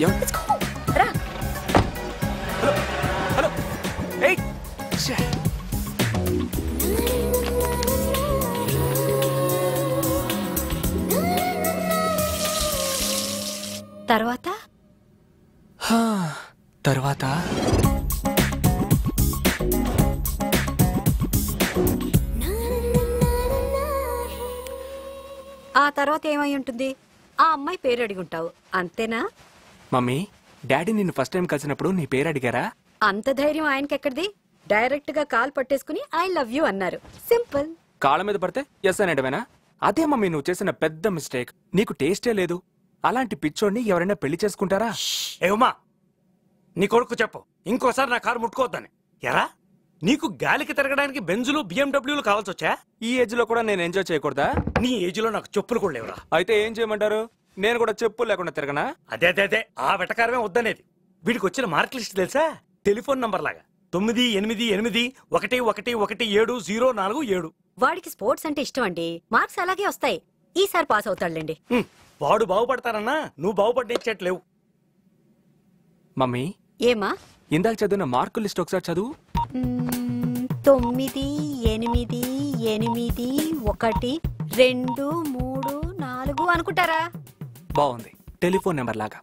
ఎవ- Let's go. రా hello hello ఏయ్. తర్వాత హా, తర్వాత ఆ తర్వాత ఏమై ఉంటుంది? ఆ అమ్మాయి పేరు అడిగి ఉంటావు. అంతేనా? మమ్మీ డాడీ నిన్ను ఫస్ట్ టైం కలిసినప్పుడు నీ పేరు అడిగారా? అంత ధైర్యం ఆయనకి ఎక్కడిది డైరెక్ట్గా కాల్ పట్టేసుకుని ఐ లవ్ యూ అన్నారు. సింపుల్. కాళ్ళ మీద పడితే ఎస్ అనేటమేనా అదే మమ్మీ నువ్వు చేసిన పెద్ద మిస్టేక్. నీకు టేస్టే లేదు. అలాంటి పిచ్చోడిని ఎవరైనా పెళ్ళి చేసుకుంటారా? ఏ ఉమా నీ కొడుకు చెప్పు. ఇంకోసారి నా కారు ముట్టుకోవద్దని. ఎరా? నీకు గాలికి తిరగడానికి బెంజులు బిఎండబ్ల్యూలు కావాల్సి వచ్చా ఈ ఏజ్లో కూడా నేను ఎంజాయ్ చేయకూడదా? నీ ఏజ్లో నాకు చెప్పులు కూడా లేవురా. అయితే ఏం చేయమంటారు? నేను కూడా చెప్పులు లేకుండా తిరగనా? అదే అదే అదే. ఆ వెటకారమే వద్దనేది. వీడికి వచ్చిన మార్క్ లిస్ట్ తెలుసా? టెలిఫోన్ నంబర్ లాగా. తొమ్మిది ఎనిమిది ఎనిమిది ఒకటి ఒకటి ఒకటి ఏడు జీరో నాలుగు ఏడు. వాడికి స్పోర్ట్స్ అంటే ఇష్టం అండి. మార్క్స్ అలాగే వస్తాయి. ఈసారి పాస్ అవుతాడులేండి. హ్మ్, వాడు బాగుపడతానన్నా నువ్వు బాగుపడనిచ్చేట్లేవు మమ్మీ? ఏమా ఇందాక చదివిన మార్కుల లిస్ట్ ఒకసారి చదువు. మ్మ్, తొమ్మిది ఎనిమిది ఎనిమిది ఒకటి రెండు మూడు నాలుగు అనుకుంటారా? బాగుంది. టెలిఫోన్ నెంబర్ లాగా.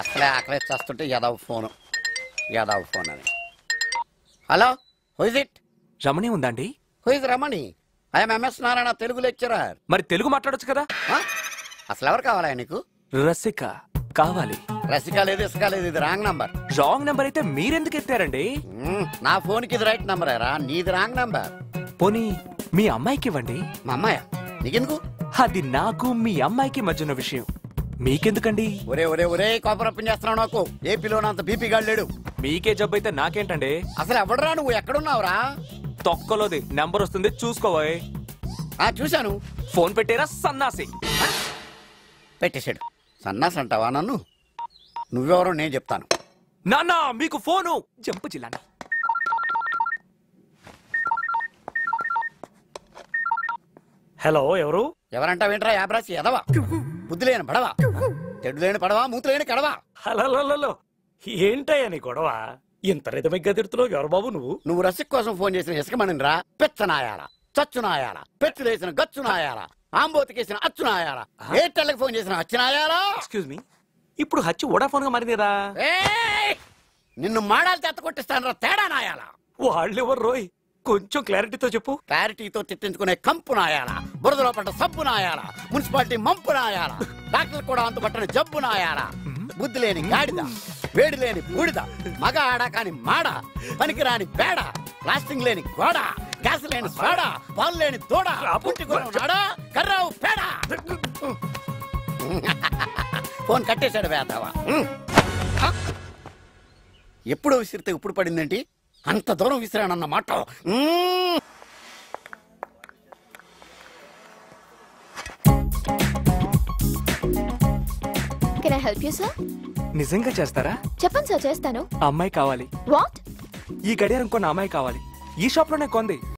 అసలే ఆకలి చేస్తుంటే యదవ్ ఫోను. యదవ్ ఫోన్ అని hello who is it Ramani ఉందండి who is Ramani? I am MS Narayana Telugu lecturer మరి తెలుగు మాట్లాడొచ్చు కదా? అసలు ఎవరు కావాలా నీకు? రసిక కావాలి. రసిక లేదు ఇసుక లేదు ఇది రాంగ్ నంబర్. రాంగ్ నెంబర్ అయితే మీరెందుకు ఎత్తారండి? నా ఫోన్కి ఇది రైట్ నంబర్ రా నీది రాంగ్ నంబర్. పోనీ మీ అమ్మాయికి ఇవ్వండి మా అమ్మాయ? నీకెందుకు? అది నాకు మీ అమ్మాయికి మధ్య ఉన్న విషయం. మీకెందుకండి? ఒరే ఒరే ఒరే కోపరప్పని చేస్తున్నావు నాకు. ఏపీలో అంత బీపీ గాడు లేడు. మీకే జబ్బు అయితే నాకేంటండి? అసలు ఎవడరా నువ్వు? ఎక్కడున్నావురా? తొక్కలోది నెంబర్ వస్తుంది చూసుకోబోయ్ ఆ చూశాను. ఫోన్ పెట్టారా సన్నాసి. పెట్టేశాడు. సన్నాస్ అంటావా నన్ను? నువ్వెవరో నేను చెప్తాను. నాన్న మీకు ఫోను. జంపు జిల్లాని హలో ఎవరు? ఎవరంటావేంట్రా యాబ్రాసి ఎదవా? బుద్ధి లేని పడవా? తెడ్డు లేని పడవా మూతి లేని కడవా? హలో ఏంటయ్యా నీ గొడవ? ఇంత రిధమిగ్గా తిడుతున్నావు ఎవరు బాబు నువ్వు? నువ్వు రసిక్ కోసం ఫోన్ చేసిన ఇసుకమని రా పెచ్చనాయాల చచ్చునాయాల పెచ్చులేసిన గచ్చునాయాల ఆంబోతికేసిన అచ్చునాయాల ఏటెళ్ళకి ఫోన్ చేసిన అచ్చునాయాలా ఎక్స్క్యూజ్ మీ ఇప్పుడు హచ్చి వడాఫోన్గా మారిందిరా! నిన్ను మాడాలు చెత్త కొట్టిస్తాను రా తేడా నాయాల? వాళ్ళెవరు రోయ్? కొంచెం క్లారిటీతో చెప్పు. క్లారిటీతో తిట్టించుకునే కంపు నాయాల బురదలో పడ్డ సబ్బు నాయాల మున్సిపాలిటీ మంపు నాయాల డాక్టర్ కూడా అంతుపట్టని జబ్బు నాయాల. బుద్ధి లేని గాడిద వేడి లేని బూడిద మగ ఆడ కాని మాడ పనికిరాని పేడ ప్లాస్టింగ్ లేని గోడ గ్యాస్ లేని సోడ పాలు లేని తోడ కర్రావు పేడ. ఫోన్ కట్టేశాడు వేద్దావా ఎప్పుడు విసిరితే ఇప్పుడు పడిందేంటి? అంత దూరం విసిరానన్న మాట. మ్మ్. Can I help you sir నిజంగా చేస్తారా? చెప్పండి సార్ చేస్తాను. ఆ అమ్మాయి కావాలి. వాట్ ఈ గడియారం కొన్న అమ్మాయి కావాలి. ఈ షాప్లోనే కొంది.